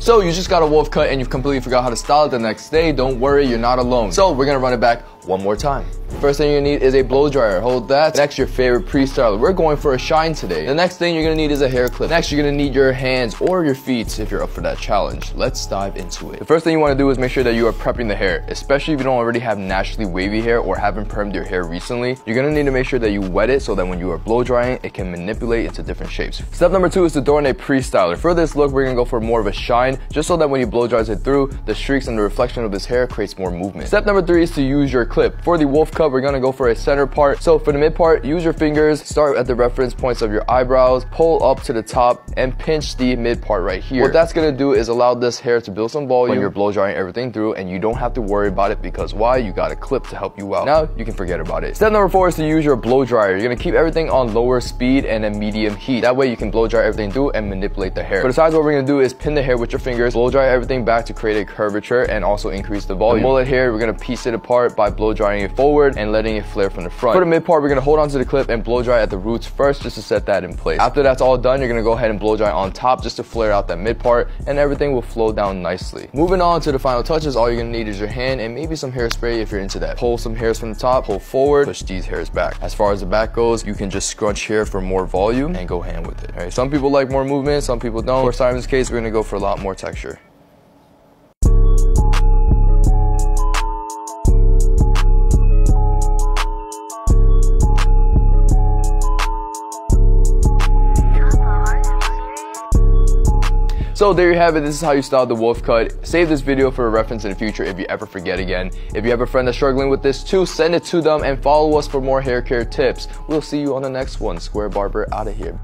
So you just got a wolf cut and you've completely forgot how to style it the next day. Don't worry, you're not alone. So we're gonna run it back one more time. First thing you're gonna need is a blow dryer. Hold that. Next, your favorite pre-styler. We're going for a shine today. The next thing you're gonna need is a hair clip. Next, you're gonna need your hands or your feet if you're up for that challenge. Let's dive into it. The first thing you wanna do is make sure that you are prepping the hair, especially if you don't already have naturally wavy hair or haven't permed your hair recently. You're gonna need to make sure that you wet it so that when you are blow drying, it can manipulate into different shapes. Step number two is to throw in a pre-styler. For this look, we're gonna go for more of a shine, just so that when you blow dries it through, the streaks and the reflection of this hair creates more movement. Step number three is to use your clip. For the wolf cut, we're gonna go for a center part. So for the mid part, use your fingers, start at the reference points of your eyebrows, pull up to the top, and pinch the mid part right here. What that's gonna do is allow this hair to build some volume when you're blow drying everything through, and you don't have to worry about it because why? You got a clip to help you out. Now you can forget about it. Step number four is to use your blow dryer. You're gonna keep everything on lower speed and a medium heat. That way you can blow dry everything through and manipulate the hair. For the sides, what we're gonna do is pin the hair with your fingers, blow dry everything back to create a curvature and also increase the volume. The mullet hair, we're gonna piece it apart by blow drying it forward and letting it flare from the front. For the mid part, we're gonna hold onto the clip and blow dry at the roots first just to set that in place. After that's all done, you're gonna go ahead and blow dry on top just to flare out that mid part and everything will flow down nicely. Moving on to the final touches, all you're gonna need is your hand and maybe some hairspray if you're into that. Pull some hairs from the top, pull forward, push these hairs back. As far as the back goes, you can just scrunch here for more volume and go hand with it. All right, some people like more movement, some people don't. For Simon's case, we're gonna go for a lot more texture. So there you have it. This is how you style the wolf cut. Save this video for a reference in the future if you ever forget again. If you have a friend that's struggling with this too, send it to them and follow us for more hair care tips. We'll see you on the next one. Square Barber out of here.